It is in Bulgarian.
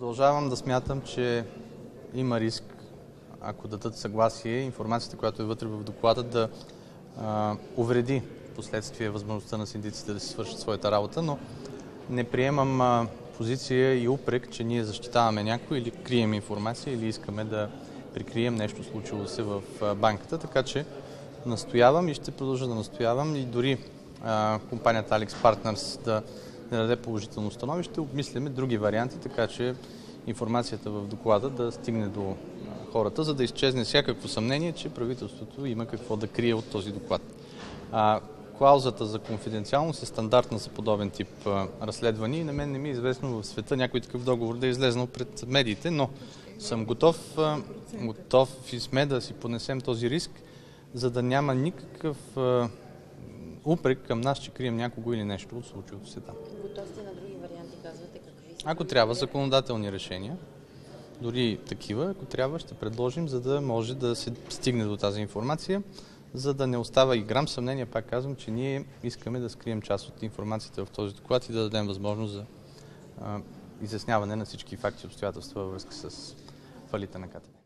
Продължавам да смятам, че има риск, ако дадат съгласие, информацията, която е вътре в доклада, да а, увреди последствие възможността на синдиците да си свършат своята работа, но не приемам а, позиция и упрек, че ние защитаваме някой или крием информация или искаме да прикрием нещо случило се в а, банката, така че настоявам и ще продължа да настоявам и дори а, компанията Alex Partners да не даде положително становище, обмисляме други варианти, така че информацията в доклада да стигне до хората, за да изчезне всякакво съмнение, че правителството има какво да крие от този доклад. А, клаузата за конфиденциалност е стандартна за подобен тип а, разследвания и на мен не ми е известно в света някой такъв договор да е излезнал пред медиите, но съм готов, а, готов и сме да си понесем този риск, за да няма никакъв а, упрек към нас, че крием някого или нещо от случилото се там. Готов сте на други варианти, казвате какви са? Ако трябва законодателни решения, дори такива, ако трябва, ще предложим, за да може да се стигне до тази информация, за да не остава и грам съмнение, пак казвам, че ние искаме да скрием част от информацията в този доклад и да дадем възможност за а, изясняване на всички факти и обстоятелства във връзка с фалита на КТБ.